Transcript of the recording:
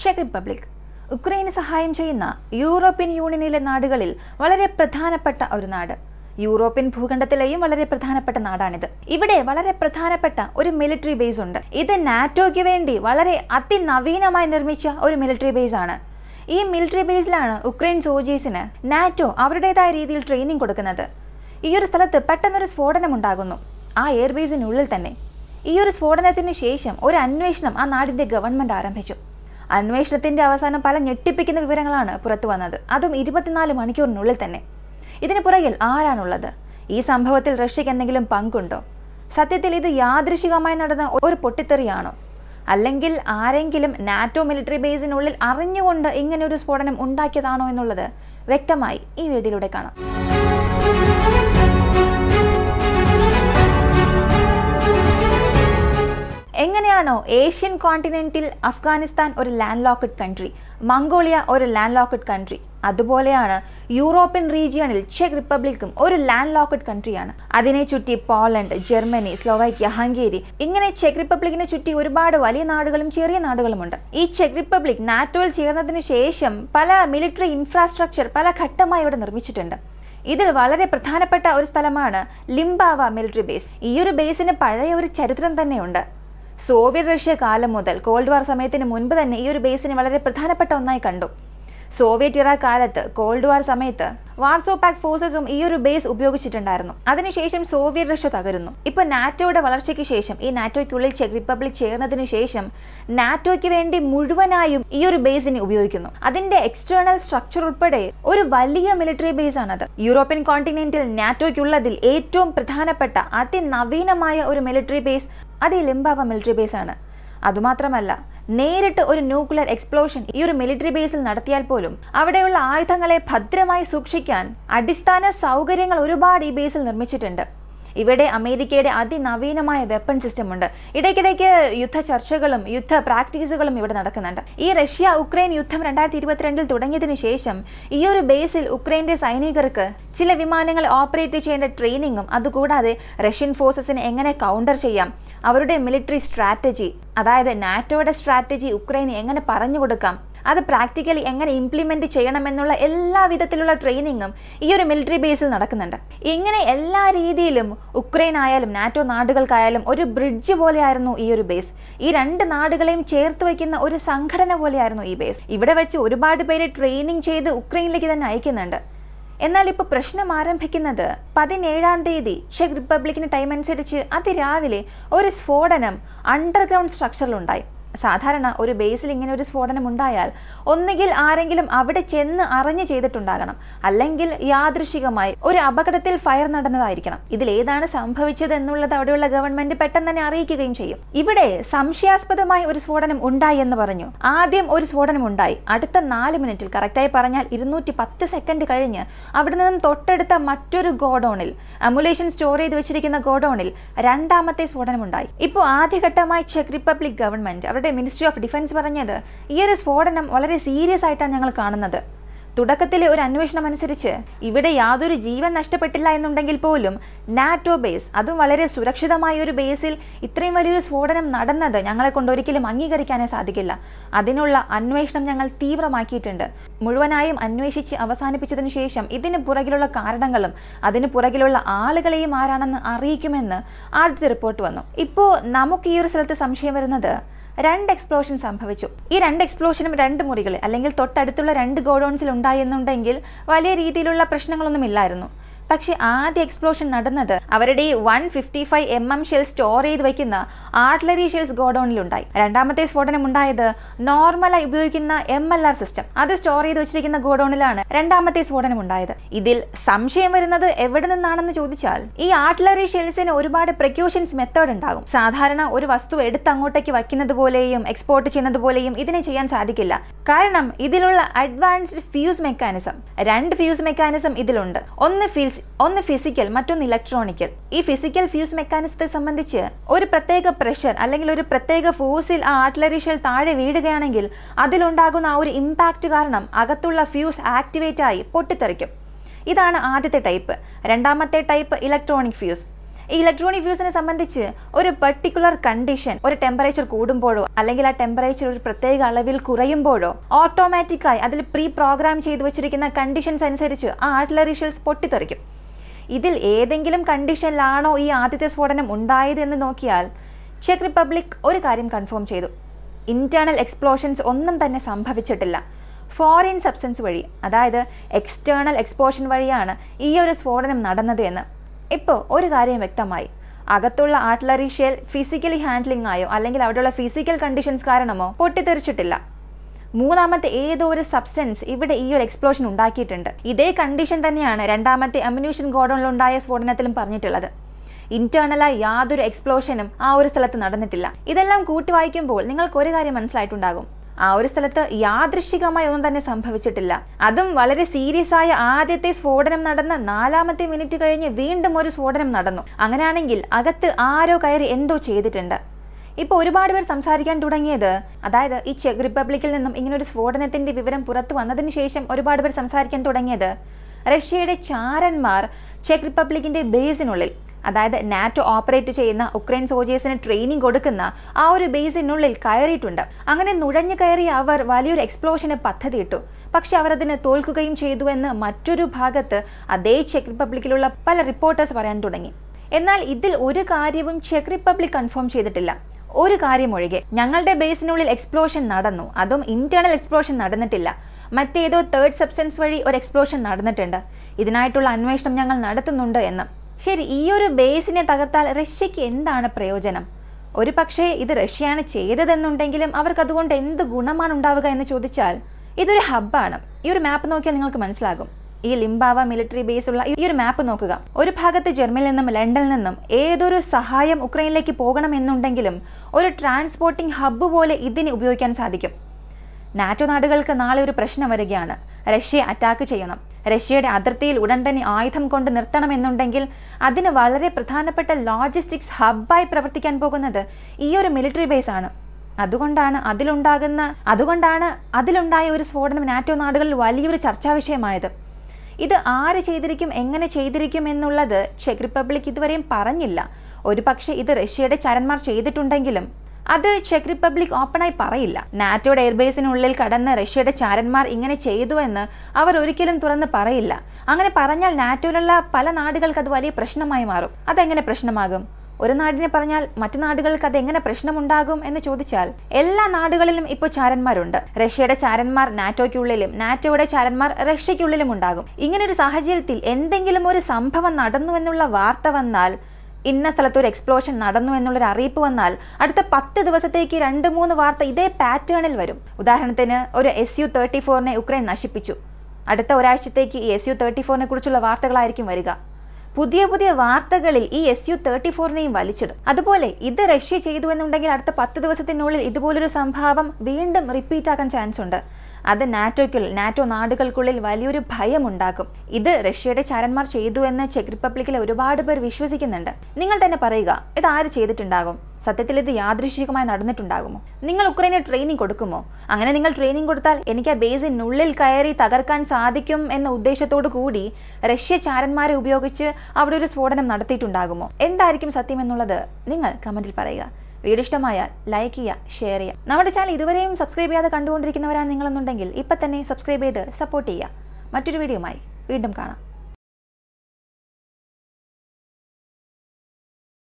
Check republic ഉക്രൈന് സഹായം ചെയ്യുന്ന European യൂണിയനിലെ നാടുകളിൽ വളരെ പ്രധാനപ്പെട്ട ഒരു നാട്. യൂറോപ്യൻ ഭൂഖണ്ഡത്തിലെയും വളരെ പ്രധാനപ്പെട്ട നാടാണിത്. ഇവിടെ വളരെ പ്രധാനപ്പെട്ട ഒരു മിലിറ്ററി ബേസ് ഉണ്ട്. ഇത് നാറ്റോയ്ക്ക് വേണ്ടി വളരെ അതിനവീനമായി നിർമ്മിച്ച ഒരു മിലിറ്ററി ബേസ് ആണ്. ഈ മിലിറ്ററി ബേസിലാണ് ഉക്രൈൻ സോൾജേഴ്സിന് നാറ്റോ അവരുടേതായ രീതിയിൽ ട്രെയിനിങ് കൊടുക്കുന്നത്. ഈ ഒരു സ്ഥലത്ത് പെട്ടെന്നൊരു സ്ഫോടനം ഉണ്ടാകുന്നു ആ എയർബേസിനുള്ളിൽ തന്നെ. ഈ ഒരു സ്ഫോടനത്തിന് ശേഷം ഒരു അന്വേഷണം ആ നാടിന്റെ ഗവൺമെന്റ് ആരംഭിച്ചു. അന്വേഷണത്തിന്റെ അവസാനം പല ഞെട്ടിപ്പിക്കുന്ന വിവരങ്ങളാണ് പുറത്തു വന്നത്. അതും ഇരുപത്തിനാല് മണിക്കൂറിനുള്ളിൽ തന്നെ. ഇതിന് പുറകിൽ ആരാണുള്ളത്? ഈ സംഭവത്തിൽ റഷ്യക്ക് എന്തെങ്കിലും പങ്കുണ്ടോ? സത്യത്തിൽ ഇത് യാദൃശികമായി നടന്ന ഒരു പൊട്ടിത്തെറിയാണോ? അല്ലെങ്കിൽ ആരെങ്കിലും നാറ്റോ മിലിറ്ററി ബേസിനുള്ളിൽ അറിഞ്ഞുകൊണ്ട് ഇങ്ങനെ ഒരു സ്ഫോടനം ഉണ്ടാക്കിയതാണോ എന്നുള്ളത് വ്യക്തമായി ഈ വീഡിയോയിലൂടെ കാണാം. എങ്ങനെയാണോ ഏഷ്യൻ കോണ്ടിനെന്റിൽ അഫ്ഗാനിസ്ഥാൻ ഒരു ലാൻഡ് ലോക്കഡ് കൺട്രി മംഗോളിയ ഒരു ലാൻഡ് ലോക്കഡ് കൺട്രി അതുപോലെയാണ് യൂറോപ്യൻ റീജിയണിൽ ചെക്ക് റിപ്പബ്ലിക്കും ഒരു ലാൻഡ് ലോക്കഡ് കൺട്രിയാണ് അതിനെ ചുറ്റി പോളണ്ട് ജർമ്മനി സ്ലോവാക്യ ഹംഗേരി ഇങ്ങനെ ചെക്ക് റിപ്പബ്ലിക്കിനെ ചുറ്റി ഒരുപാട് വലിയ നാടുകളും ചെറിയ നാടുകളുമുണ്ട്. ഈ ചെക്ക് റിപ്പബ്ലിക് നാറ്റോയിൽ ചേർന്നതിന് ശേഷം പല മിലിറ്ററി ഇൻഫ്രാസ്ട്രക്ചർ പല ഘട്ടമായി ഇവിടെ നിർമ്മിച്ചിട്ടുണ്ട്. ഇതിൽ വളരെ പ്രധാനപ്പെട്ട ഒരു സ്ഥലമാണ് ലിംബാവ മിലിറ്ററി ബേസ് ഈ ഒരു ബേസിന് പഴയ ഒരു ചരിത്രം തന്നെയുണ്ട്. സോവിയറ്റ് റഷ്യ കാലം മുതൽ കോൾഡ് വാർ സമയത്തിന് മുൻപ് തന്നെ ഈ ഒരു ബേസിനെ വളരെ പ്രധാനപ്പെട്ട ഒന്നായി കണ്ടു. സോവിയറ്റ് ഇറ കാലത്ത് കോൾഡ് വാർ സമയത്ത് വാർസോ പാക് ഫോഴ്സസും ഈ ഒരു ബേസ് ഉപയോഗിച്ചിട്ടുണ്ടായിരുന്നു. അതിനുശേഷം സോവിയറ്റ് റഷ്യ തകരുന്നു. ഇപ്പൊ നാറ്റോയുടെ വളർച്ചയ്ക്ക് ശേഷം ഈ നാറ്റോയ്ക്കുള്ളിൽ ചെക്ക് റിപ്പബ്ലിക് ചേർന്നതിന് ശേഷം നാറ്റോയ്ക്ക് വേണ്ടി മുഴുവനായും ഈ ഒരു ബേസിനെ ഉപയോഗിക്കുന്നു. അതിന്റെ എക്സ്റ്റേണൽ സ്ട്രക്ചർ ഉൾപ്പെടെ ഒരു വലിയ മിലിറ്ററി ബേസ് ആണത്. യൂറോപ്യൻ കോണ്ടിനെന്റിൽ നാറ്റോയ്ക്കുള്ളതിൽ ഏറ്റവും പ്രധാനപ്പെട്ട അതിനവീനമായ ഒരു മിലിറ്ററി ബേസ് അത് ഈ ലിംബാവ മിലിറ്ററി ബേസ് ആണ്. അതുമാത്രമല്ല നേരിട്ട് ഒരു ന്യൂക്ലിയർ എക്സ്പ്ലോഷൻ ഈ ഒരു മിലിറ്ററി ബേസിൽ നടത്തിയാൽ പോലും അവിടെയുള്ള ആയുധങ്ങളെ ഭദ്രമായി സൂക്ഷിക്കാൻ അടിസ്ഥാന സൗകര്യങ്ങൾ ഒരുപാട് ഈ ബേസിൽ നിർമ്മിച്ചിട്ടുണ്ട്. ഇവിടെ അമേരിക്കയുടെ അതിനവീനമായ വെപ്പൺ സിസ്റ്റം ഉണ്ട്. ഇടയ്ക്കിടയ്ക്ക് യുദ്ധ ചർച്ചകളും യുദ്ധ പ്രാക്ടീസുകളും ഇവിടെ നടക്കുന്നുണ്ട്. ഈ റഷ്യ ഉക്രൈൻ യുദ്ധം രണ്ടായിരത്തി ഇരുപത്തിരണ്ടിൽ തുടങ്ങിയതിനു ശേഷം ഈ ഒരു ബേസിൽ ഉക്രൈന്റെ സൈനികർക്ക് ചില വിമാനങ്ങൾ ഓപ്പറേറ്റ് ചെയ്യേണ്ട ട്രെയിനിങ്ങും അതുകൂടാതെ റഷ്യൻ ഫോഴ്സസിനെ എങ്ങനെ കൗണ്ടർ ചെയ്യാം അവരുടെ മിലിറ്ററി സ്ട്രാറ്റജി അതായത് നാറ്റോയുടെ സ്ട്രാറ്റജി ഉക്രൈന് എങ്ങനെ പറഞ്ഞു കൊടുക്കാം അത് പ്രാക്ടിക്കലി എങ്ങനെ ഇംപ്ലിമെന്റ് ചെയ്യണമെന്നുള്ള എല്ലാ വിധത്തിലുള്ള ട്രെയിനിങ്ങും ഈ ഒരു മിലിറ്ററി ബേസിൽ നടക്കുന്നുണ്ട്. ഇങ്ങനെ എല്ലാ രീതിയിലും ഉക്രൈൻ ആയാലും നാറ്റോ നാടുകൾക്കായാലും ഒരു ബ്രിഡ്ജ് പോലെയായിരുന്നു ഈ ഒരു ബേസ് ഈ രണ്ട് നാടുകളെയും ചേർത്ത് വയ്ക്കുന്ന ഒരു സംഘടന പോലെയായിരുന്നു ഈ ബേസ് ഇവിടെ വെച്ച് ഒരുപാട് പേര് ട്രെയിനിങ് ചെയ്ത് ഉക്രൈനിലേക്ക് തന്നെ അയക്കുന്നുണ്ട്. എന്നാൽ ഇപ്പോൾ പ്രശ്നം ആരംഭിക്കുന്നത് പതിനേഴാം തീയതി ചെക്ക് റിപ്പബ്ലിക്കിന് ടൈം അനുസരിച്ച് അതിരാവിലെ ഒരു സ്ഫോടനം അണ്ടർഗ്രൗണ്ട് സ്ട്രക്ചറിലുണ്ടായി സാധാരണ ഒരു ബേസിൽ ഇങ്ങനെ ഒരു സ്ഫോടനം ഉണ്ടായാൽ ഒന്നുകിൽ ആരെങ്കിലും അവിടെ ചെന്ന് അറിഞ്ഞു ചെയ്തിട്ടുണ്ടാകണം. അല്ലെങ്കിൽ യാദൃശികമായി ഒരു അപകടത്തിൽ ഫയർ നടന്നതായിരിക്കണം. ഇതിൽ ഏതാണ് സംഭവിച്ചത് എന്നുള്ളത് അവിടെയുള്ള ഗവൺമെന്റ് പെട്ടെന്ന് തന്നെ അറിയിക്കുകയും ചെയ്യും. ഇവിടെ സംശയാസ്പദമായി ഒരു സ്ഫോടനം ഉണ്ടായി എന്ന് പറഞ്ഞു. ആദ്യം ഒരു സ്ഫോടനം ഉണ്ടായി. അടുത്ത നാല് മിനിറ്റിൽ കറക്റ്റായി പറഞ്ഞാൽ ഇരുന്നൂറ്റി പത്ത് സെക്കൻഡ് കഴിഞ്ഞ് അവിടെ നിന്നും തൊട്ടടുത്ത മറ്റൊരു ഗോഡൌണിൽ അമുലേഷൻ സ്റ്റോർ ചെയ്ത് വെച്ചിരിക്കുന്ന ഗോഡൌണിൽ രണ്ടാമത്തെ സ്ഫോടനമുണ്ടായി. ഇപ്പോൾ ആദ്യഘട്ടമായി ചെക്ക് റിപ്പബ്ലിക് ഗവൺമെന്റ് അവരുടെ മിനിസ്ട്രി ഓഫ് ഡിഫൻസ് പറഞ്ഞത് ഈ ഒരു സ്ഫോടനം വളരെ സീരിയസ് ആയിട്ടാണ് ഞങ്ങൾ കാണുന്നത്. തുടക്കത്തിലെ ഒരു അന്വേഷണം അനുസരിച്ച് ഇവിടെ യാതൊരു ജീവൻ നഷ്ടപ്പെട്ടില്ല എന്നുണ്ടെങ്കിൽ പോലും നാറ്റോ ബേസ് അതും വളരെ സുരക്ഷിതമായ ഒരു ബേസിൽ ഇത്രയും വലിയൊരു സ്ഫോടനം നടന്നത് ഞങ്ങളെ കൊണ്ട് ഒരിക്കലും അംഗീകരിക്കാനേ സാധിക്കില്ല. അതിനുള്ള അന്വേഷണം ഞങ്ങൾ തീവ്രമാക്കിയിട്ടുണ്ട്. മുഴുവനായും അന്വേഷിച്ച് അവസാനിപ്പിച്ചതിനു ശേഷം ഇതിന് പുറകിലുള്ള കാരണങ്ങളും അതിന് പുറകിലുള്ള ആളുകളെയും ആരാണെന്ന് അറിയിക്കുമെന്ന് ആദ്യത്തെ റിപ്പോർട്ട് വന്നു. ഇപ്പോൾ നമുക്ക് ഈ ഒരു സ്ഥലത്ത് സംശയം വരുന്നത് രണ്ട് എക്സ്പ്ലോഷൻ സംഭവിച്ചു. ഈ രണ്ട് എക്സ്പ്ലോഷനും രണ്ട് മുറികൾ അല്ലെങ്കിൽ തൊട്ടടുത്തുള്ള രണ്ട് ഗോഡൌൺസിൽ ഉണ്ടായിരുന്നുണ്ടെങ്കിൽ വലിയ രീതിയിലുള്ള പ്രശ്നങ്ങളൊന്നും ഇല്ലായിരുന്നു. പക്ഷേ ആദ്യ എക്സ്പ്ലോഷൻ നടന്നത് അവരുടെ one fifty five M M shell store ചെയ്ത് വെക്കുന്ന ആർട്ടിലറി ഷെൽസ് ഗോഡൌണിലുണ്ടായി. രണ്ടാമത്തെ സ്ഫോടനം ഉണ്ടായത് നോർമലായി ഉപയോഗിക്കുന്ന എം എൽ ആർ സിസ്റ്റം അത് സ്റ്റോർ ചെയ്ത് വെച്ചിരിക്കുന്ന ഗോഡൌണിലാണ് രണ്ടാമത്തെ സ്ഫോടനം ഉണ്ടായത് ഇതിൽ സംശയം വരുന്നത് എവിടെ നിന്നാണെന്ന് ചോദിച്ചാൽ ഈ ആർട്ടിലറി ഷെൽസിന് ഒരുപാട് പ്രിക്യൂഷൻസ് മെത്തേഡ് ഉണ്ടാകും. സാധാരണ ഒരു വസ്തു എടുത്ത് അങ്ങോട്ടേക്ക് വയ്ക്കുന്നത് പോലെയും എക്സ്പോർട്ട് ചെയ്യുന്നത് പോലെയും ഇതിനെ ചെയ്യാൻ സാധിക്കില്ല. കാരണം ഇതിലുള്ള അഡ്വാൻസ്ഡ് ഫ്യൂസ് മെക്കാനിസം രണ്ട് ഫ്യൂസ് മെക്കാനിസം ഇതിലുണ്ട്. ഒന്ന് ഫീൽസ് ഒന്ന് ഫിസിക്കൽ മറ്റൊന്ന് ഇലക്ട്രോണിക്കൽ ഈ ഫിസിക്കൽ ഫ്യൂസ് മെക്കാനിസത്തെ സംബന്ധിച്ച് ഒരു പ്രത്യേക പ്രഷർ അല്ലെങ്കിൽ ഒരു പ്രത്യേക ഫോഴ്സിൽ ആ ആർട്ടിലറി ഷെൽ താഴെ വീഴുകയാണെങ്കിൽ അതിലുണ്ടാകുന്ന ആ ഒരു ഇമ്പാക്റ്റ് കാരണം അകത്തുള്ള ഫ്യൂസ് ആക്ടിവേറ്റ് ആയി പൊട്ടിത്തെറിക്കും. ഇതാണ് ആദ്യത്തെ ടൈപ്പ് രണ്ടാമത്തെ ടൈപ്പ് ഇലക്ട്രോണിക് ഫ്യൂസ് ഈ ഇലക്ട്രോണിക് ഫ്യൂസിനെ സംബന്ധിച്ച് ഒരു പെർട്ടിക്കുലർ കണ്ടീഷൻ ഒരു ടെമ്പറേച്ചർ കൂടുമ്പോഴോ അല്ലെങ്കിൽ ആ ടെമ്പറേച്ചർ ഒരു പ്രത്യേക അളവിൽ കുറയുമ്പോഴോ ഓട്ടോമാറ്റിക്കായി അതിൽ പ്രീ പ്രോഗ്രാം ചെയ്തു വെച്ചിരിക്കുന്ന കണ്ടീഷൻസ് അനുസരിച്ച് ആ ആർട്ടിലറി ഷെൽസ് പൊട്ടിത്തെറിക്കും. ഇതിൽ ഏതെങ്കിലും കണ്ടീഷനിലാണോ ഈ ആദ്യത്തെ സ്ഫോടനം ഉണ്ടായത് എന്ന് നോക്കിയാൽ ചെക്ക് റിപ്പബ്ലിക് ഒരു കാര്യം കൺഫേം ചെയ്തു. ഇന്റേണൽ എക്സ്പ്ലോഷൻസ് ഒന്നും തന്നെ സംഭവിച്ചിട്ടില്ല. ഫോറിൻ സബ്സ്റ്റൻസ് വഴി അതായത് എക്സ്റ്റേണൽ എക്സ്പോഷൻ വഴിയാണ് ഈ ഒരു സ്ഫോടനം നടന്നത് എന്ന്. ഇപ്പോൾ ഒരു കാര്യം വ്യക്തമായി. അകത്തുള്ള ആർട്ടിലറി ഷെൽ ഫിസിക്കലി ഹാൻഡ്ലിംഗ് ആയോ അല്ലെങ്കിൽ അവിടെയുള്ള ഫിസിക്കൽ കണ്ടീഷൻസ് കാരണമോ പൊട്ടിത്തെറിച്ചിട്ടില്ല. മൂന്നാമത്തെ ഏതോ ഒരു സബ്സ്റ്റൻസ് ഇവിടെ ഈ ഒരു എക്സ്പ്ലോഷൻ ഉണ്ടാക്കിയിട്ടുണ്ട്. ഇതേ കണ്ടീഷൻ തന്നെയാണ് രണ്ടാമത്തെ അമ്യൂഷൻ ഗോഡണിലുണ്ടായ സ്ഫോടനത്തിലും പറഞ്ഞിട്ടുള്ളത്. ഇന്റേണലായി യാതൊരു എക്സ്പ്ലോഷനും ആ ഒരു സ്ഥലത്ത് നടന്നിട്ടില്ല. ഇതെല്ലാം കൂട്ടി വായിക്കുമ്പോൾ നിങ്ങൾക്ക് ഒരു കാര്യം മനസ്സിലായിട്ടുണ്ടാകും. ആ ഒരു സ്ഥലത്ത് യാദൃശികമായി ഒന്നും തന്നെ സംഭവിച്ചിട്ടില്ല. അതും വളരെ സീരിയസ് ആയ ആദ്യത്തെ സ്ഫോടനം നടന്ന നാലാമത്തെ മിനിറ്റ് കഴിഞ്ഞ് വീണ്ടും ഒരു സ്ഫോടനം നടന്നു. അങ്ങനെയാണെങ്കിൽ അകത്ത് ആരോ കയറി എന്തോ ചെയ്തിട്ടുണ്ട്. ഇപ്പോൾ ഒരുപാട് പേർ സംസാരിക്കാൻ തുടങ്ങിയത് അതായത് ഈ ചെക്ക് റിപ്പബ്ലിക്കിൽ നിന്നും ഇങ്ങനെ ഒരു സ്ഫോടനത്തിന്റെ വിവരം പുറത്തു വന്നതിന് ശേഷം ഒരുപാട് പേർ സംസാരിക്കാൻ തുടങ്ങിയത് റഷ്യയുടെ ചാരന്മാർ ചെക്ക് റിപ്പബ്ലിക്കിന്റെ ബേസിനുള്ളിൽ അതായത് നാറ്റോ ഓപ്പറേറ്റ് ചെയ്യുന്ന ഉക്രൈൻ സോൾജേഴ്സിന് ട്രെയിനിങ് കൊടുക്കുന്ന ആ ഒരു ബേസിനുള്ളിൽ കയറിയിട്ടുണ്ട്. അങ്ങനെ നുഴഞ്ഞു കയറി അവർ വലിയൊരു എക്സ്പ്ലോഷന് പദ്ധതിയിട്ടു. പക്ഷെ അവർ അതിന് തോൽക്കുകയും ചെയ്തു എന്ന് മറ്റൊരു ഭാഗത്ത് അതേ ചെക്ക് റിപ്പബ്ലിക്കിലുള്ള പല റിപ്പോർട്ടേഴ്സ് പറയാൻ തുടങ്ങി. എന്നാൽ ഇതിൽ ഒരു കാര്യവും ചെക്ക് റിപ്പബ്ലിക് കൺഫേം ചെയ്തിട്ടില്ല. ഒരു കാര്യം ഒഴികെ ഞങ്ങളുടെ ബേസിനുള്ളിൽ എക്സ്പ്ലോഷൻ നടന്നു. അതും ഇന്റേണൽ എക്സ്പ്ലോഷൻ നടന്നിട്ടില്ല. മറ്റേതോ തേർഡ് സബ്സ്റ്റൻസ് വഴി ഒരു എക്സ്പ്ലോഷൻ നടന്നിട്ടുണ്ട്. ഇതിനായിട്ടുള്ള അന്വേഷണം ഞങ്ങൾ നടത്തുന്നുണ്ട് എന്ന്. ശരി ഈ ഒരു ബേസിനെ തകർത്താൽ റഷ്യക്ക് എന്താണ് പ്രയോജനം? ഒരു പക്ഷേ ഇത് റഷ്യയാണ് ചെയ്തതെന്നുണ്ടെങ്കിലും അവർക്ക് അതുകൊണ്ട് എന്ത് ഗുണമാണ് ഉണ്ടാവുക എന്ന് ചോദിച്ചാൽ ഇതൊരു ഹബ്ബാണ്. ഈ ഒരു മാപ്പ് നോക്കിയാൽ നിങ്ങൾക്ക് മനസ്സിലാകും. ഈ ലിംബാവ മിലിറ്ററി ബേസ് ഉള്ള ഈ ഒരു മാപ്പ് നോക്കുക. ഒരു ഭാഗത്ത് ജർമ്മനിയിൽ നിന്നും ലണ്ടനിൽ നിന്നും ഏതൊരു സഹായം ഉക്രൈനിലേക്ക് പോകണമെന്നുണ്ടെങ്കിലും ഒരു ട്രാൻസ്പോർട്ടിംഗ് ഹബ്ബ് പോലെ ഇതിനെ ഉപയോഗിക്കാൻ സാധിക്കും. നാറ്റോ നാടുകൾക്ക് നാളെ ഒരു പ്രശ്നം വരികയാണ്. റഷ്യയെ അറ്റാക്ക് ചെയ്യണം. റഷ്യയുടെ അതിർത്തിയിൽ ഉടൻ തന്നെ ആയുധം കൊണ്ട് നിർത്തണമെന്നുണ്ടെങ്കിൽ അതിന് വളരെ പ്രധാനപ്പെട്ട ലോജിസ്റ്റിക്സ് ഹബ്ബായി പ്രവർത്തിക്കാൻ പോകുന്നത് ഈ ഒരു മിലിറ്ററി ബേസ് ആണ്. അതുകൊണ്ടാണ് അതിലുണ്ടാകുന്ന അതുകൊണ്ടാണ് അതിലുണ്ടായ ഒരു സ്ഫോടനം നാറ്റോ നാടുകളിൽ വലിയൊരു ചർച്ചാ വിഷയമായത്. ഇത് ആര് ചെയ്തിരിക്കും എങ്ങനെ ചെയ്തിരിക്കും എന്നുള്ളത് ചെക്ക് റിപ്പബ്ലിക് ഇതുവരെയും പറഞ്ഞില്ല. ഒരു പക്ഷേ ഇത് റഷ്യയുടെ ചരന്മാർ ചെയ്തിട്ടുണ്ടെങ്കിലും അത് ചെക്ക് റിപ്പബ്ലിക് ഓപ്പണായി പറയില്ല. നാറ്റോയുടെ എയർബേസിനുള്ളിൽ കടന്ന് റഷ്യയുടെ ചാരന്മാർ ഇങ്ങനെ ചെയ്തു എന്ന് അവർ ഒരിക്കലും തുറന്ന് പറയില്ല. അങ്ങനെ പറഞ്ഞാൽ നാറ്റോയിലുള്ള പല നാടുകൾക്ക് അത് വലിയ പ്രശ്നമായി മാറും. അതെങ്ങനെ പ്രശ്നമാകും? ഒരു നാടിനെ പറഞ്ഞാൽ മറ്റു നാടുകൾക്ക് അത് എങ്ങനെ പ്രശ്നമുണ്ടാകും എന്ന് ചോദിച്ചാൽ എല്ലാ നാടുകളിലും ഇപ്പോൾ ചാരന്മാരുണ്ട്. റഷ്യയുടെ ചാരന്മാർ നാറ്റോയ്ക്കുള്ളിലും നാറ്റോയുടെ ചാരന്മാർ റഷ്യയ്ക്കുള്ളിലും ഉണ്ടാകും. ഇങ്ങനെ ഒരു സാഹചര്യത്തിൽ എന്തെങ്കിലും ഒരു സംഭവം നടന്നു എന്നുള്ള വാർത്ത വന്നാൽ ഇന്ന സ്ഥലത്ത് ഒരു എക്സ്പ്ലോഷൻ നടന്നു എന്നുള്ളൊരു അറിയിപ്പ് വന്നാൽ അടുത്ത പത്ത് ദിവസത്തേക്ക് രണ്ട് മൂന്ന് വാർത്ത ഇതേ പാറ്റേണിൽ വരും. ഉദാഹരണത്തിന് ഒരു എസ് യു തേർട്ടി ഫോറിനെ ഉക്രൈൻ നശിപ്പിച്ചു. അടുത്ത ഒരാഴ്ചത്തേക്ക് ഈ എസ് യു തേർട്ടി ഫോറിനെ കുറിച്ചുള്ള വാർത്തകളായിരിക്കും വരിക. പുതിയ പുതിയ വാർത്തകളിൽ ഈ എസ് യു തേർട്ടി ഫോറിനെയും വലിച്ചിടും. അതുപോലെ ഇത് റഷ്യ ചെയ്തു എന്നുണ്ടെങ്കിൽ അടുത്ത പത്ത് ദിവസത്തിനുള്ളിൽ ഇതുപോലൊരു സംഭവം വീണ്ടും റിപ്പീറ്റ് ആക്കാൻ ചാൻസ് ഉണ്ട്. അത് നാറ്റോയ്ക്കുള്ളിൽ നാറ്റോ നാടുകൾക്കുള്ളിൽ വലിയൊരു ഭയമുണ്ടാക്കും. ഇത് റഷ്യയുടെ ചാരന്മാർ ചെയ്തു എന്ന് ചെക്ക് റിപ്പബ്ലിക്കിലെ ഒരുപാട് പേർ വിശ്വസിക്കുന്നുണ്ട്. നിങ്ങൾ തന്നെ പറയുക ഇത് ആര് ചെയ്തിട്ടുണ്ടാകും? സത്യത്തിൽ ഇത് യാദൃശികമായി നടന്നിട്ടുണ്ടാകുമോ? നിങ്ങൾ ഉക്രൈനെ ട്രെയിനിങ് കൊടുക്കുമോ? അങ്ങനെ നിങ്ങൾ ട്രെയിനിങ് കൊടുത്താൽ എനിക്ക് ആ ബേസിനുള്ളിൽ കയറി തകർക്കാൻ സാധിക്കും എന്ന ഉദ്ദേശത്തോടു കൂടി റഷ്യ ചാരന്മാരെ ഉപയോഗിച്ച് അവിടെ ഒരു സ്ഫോടനം നടത്തിയിട്ടുണ്ടാകുമോ? എന്തായിരിക്കും സത്യം എന്നുള്ളത് നിങ്ങൾ കമന്റിൽ പറയുക. വീഡിയോ ഇഷ്ടമായാൽ ലൈക്ക് ചെയ്യുക ഷെയർ ചെയ്യുക. നമ്മുടെ ചാനൽ ഇതുവരെയും സബ്സ്ക്രൈബ് ചെയ്യാതെ കണ്ടുകൊണ്ടിരിക്കുന്നവരാണ് നിങ്ങളെന്നുണ്ടെങ്കിൽ ഇപ്പം തന്നെ സബ്സ്ക്രൈബ് ചെയ്ത് സപ്പോർട്ട് ചെയ്യുക. മറ്റൊരു വീഡിയോയുമായി വീണ്ടും കാണാം.